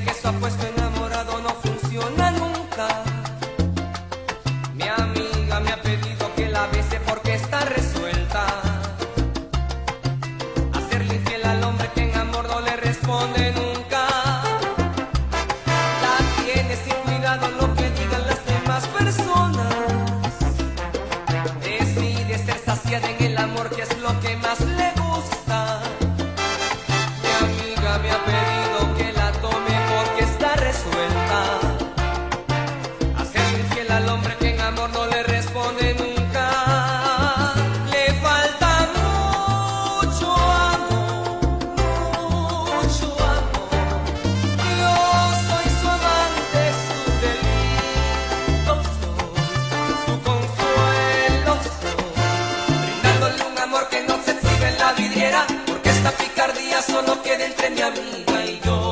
que su apuesto enamorado no funciona nunca. Mi amiga me ha pedido que la bese porque está resuelta. Hacerle infiel al hombre que en amor no le responde nunca. La tiene sin cuidado lo que digan las demás personas. Decide ser saciada en el amor que es lo que más no le responde nunca. Le falta mucho amor, mucho amor. Yo soy su amante, su delito soy, su consuelo. Brindándole un amor que no se exhibe en la vidriera, porque esta picardía solo queda entre mi amiga y yo.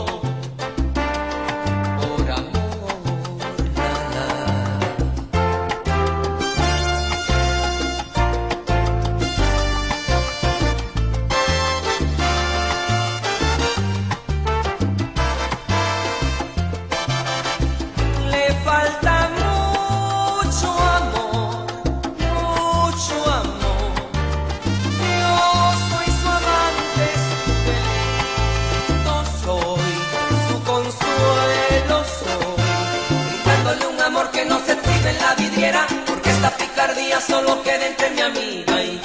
porque esta picardía solo queda entre mi amiga y